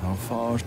How far?